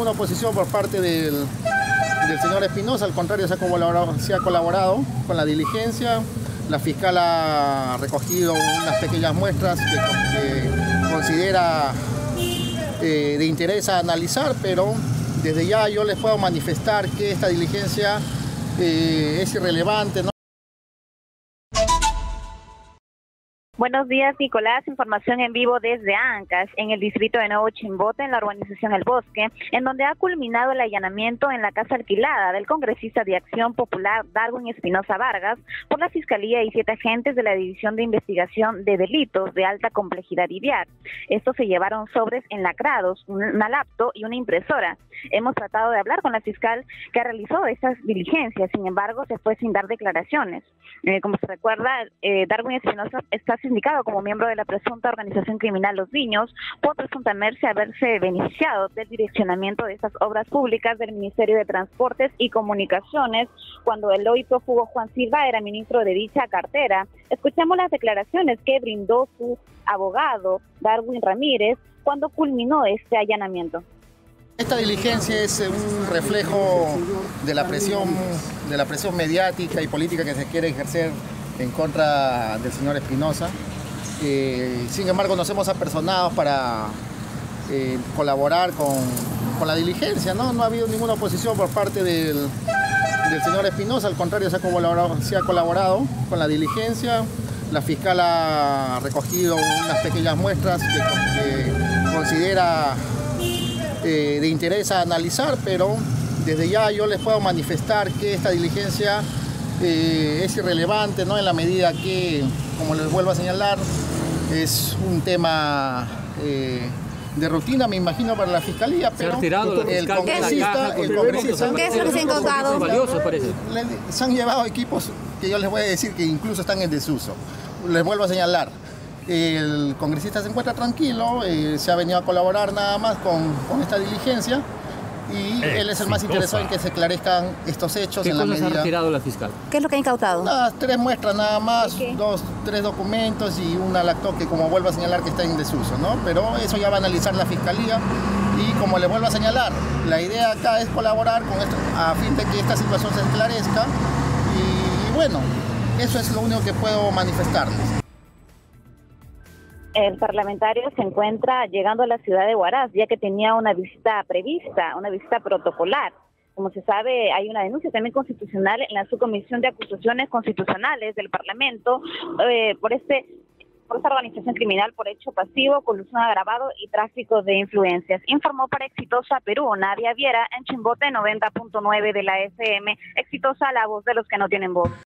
ninguna oposición por parte del, señor Espinosa, al contrario se ha, colaborado, se ha colaborado con la diligencia. La fiscal ha recogido unas pequeñas muestras que, considera eh, de interés a analizar, pero desde ya yo les puedo manifestar que esta diligencia eh, es irrelevante. Buenos días, Nicolás. Información en vivo desde Ancas, en el distrito de Nuevo Chimbote, en la urbanización El Bosque, en donde ha culminado el allanamiento en la casa alquilada del congresista de Acción Popular Darwin Espinosa Vargas por la Fiscalía y siete agentes de la División de Investigación de Delitos de Alta Complejidad Viar. Estos se llevaron sobres enlacrados, una laptop y una impresora. Hemos tratado de hablar con la fiscal que realizó estas diligencias, sin embargo, se fue sin dar declaraciones. Eh, como se recuerda, eh, Darwin Espinosa está indicado como miembro de la presunta organización criminal Los Niños por presuntamente haberse beneficiado del direccionamiento de estas obras públicas del Ministerio de Transportes y Comunicaciones cuando el hoy prófugo Juan Silva era ministro de dicha cartera. Escuchamos las declaraciones que brindó su abogado Darwin Ramírez cuando culminó este allanamiento. Esta diligencia es un reflejo de la presión, de la presión mediática y política que se quiere ejercer en contra del señor Espinosa. Eh, sin embargo, nos hemos apersonado para eh, colaborar con, la diligencia. ¿no? no ha habido ninguna oposición por parte del, señor Espinosa, al contrario, se ha, colaborado, se ha colaborado con la diligencia. La fiscal ha recogido unas pequeñas muestras que, considera eh, de interés a analizar, pero desde ya yo les puedo manifestar que esta diligencia eh, es irrelevante ¿no? en la medida que, como les vuelvo a señalar, es un tema eh, de rutina, me imagino, para la fiscalía, pero el congresista, el congresista, ¿Qué es lo que se ha encontrado? Se han llevado equipos que yo les voy a decir que incluso están en desuso. Les vuelvo a señalar. El congresista se encuentra tranquilo, eh, se ha venido a colaborar nada más con, con esta diligencia y él es el más interesado en que se esclarezcan estos hechos ¿Qué en la medida. ha retirado la fiscal? ¿Qué es lo que ha incautado? tres muestras nada más, dos, tres documentos y una lacto que como vuelvo a señalar que está en desuso, ¿no? Pero eso ya va a analizar la fiscalía y como le vuelvo a señalar, la idea acá es colaborar con esto a fin de que esta situación se esclarezca y bueno, eso es lo único que puedo manifestarles el parlamentario se encuentra llegando a la ciudad de Huaraz, ya que tenía una visita prevista, una visita protocolar. Como se sabe, hay una denuncia también constitucional en la subcomisión de acusaciones constitucionales del Parlamento eh, por este por esta organización criminal por hecho pasivo, colusión agravado y tráfico de influencias. Informó para Exitosa Perú, Nadia Viera, en Chimbote 90.9 de la FM. Exitosa, la voz de los que no tienen voz.